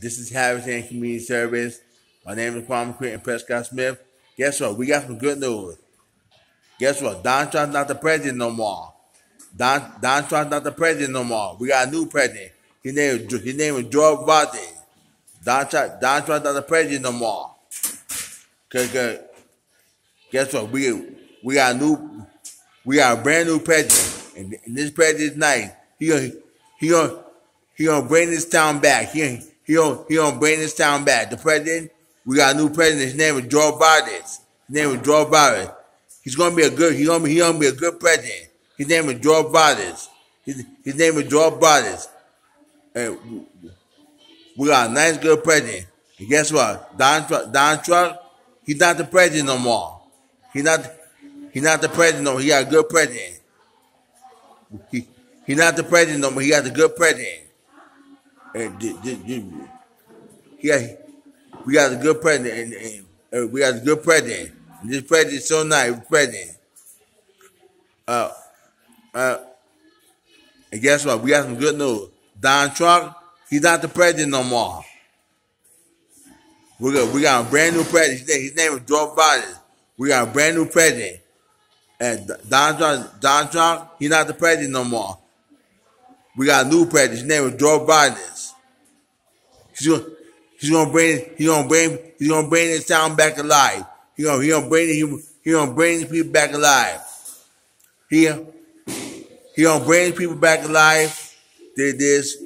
This is Harrison Community Service. My name is Kwame Quentin Prescott Smith. Guess what? We got some good news. Guess what? Don Trump's not the president no more. Don, Don Trump's not the president no more. We got a new president. His name is, his name is George Biden. Don Trump, Don Trump's not the president no more. Cause, cause guess what? We we got a new we got a brand new president, and, and this president is nice. He gonna he gonna he gonna bring this town back. He he don't he gonna bring this town back. The president, we got a new president. His name is Joe Biden. His name is Joe Biden. He's gonna be a good. He gonna be he gonna be a good president. His name is Joe Biden. His, his name is Joe Biden. And we got a nice good president. And guess what? Don Trump, Don Trump, he's not the president no more. He's not he's not the president no more. He got a good president. He, he's not the president no more. He got a good president. And got, we got a good president. And, and, and we got a good president. And this president is so nice. President. Uh, uh, and guess what? We got some good news. Don Trump, he's not the president no more. We got, we got a brand new president. His name, is Joe Biden. We got a brand new president. And Don Trump, Don Trump, he's not the president no more. We got a new president. His name is Joe Biden. He's gonna, he's gonna bring, he's gonna bring, he's gonna bring this town back alive. He gonna, he gonna bring, he, he gonna bring these people back alive. He, he gonna bring people back alive. There, there's,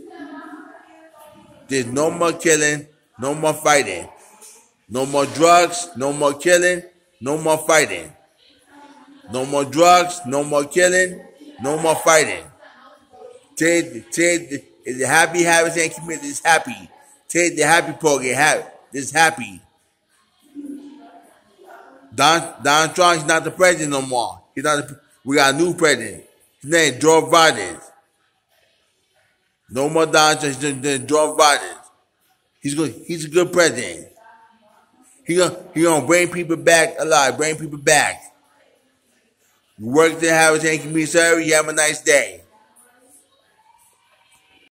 there's no more killing, no more fighting, no more drugs, no more killing, no more fighting. No more drugs, no more killing, no more fighting. Today, today is a happy Harrison community is happy. Today the happy program happy is happy. Don Don Trump is not the president no more. He's not. The, we got a new president. His name Joe Biden. No more Don Trump. Is Joe Biden. He's good. He's a good president. He gonna he gonna bring people back alive. Bring people back. You work to Harrison Community Service. You have a nice day.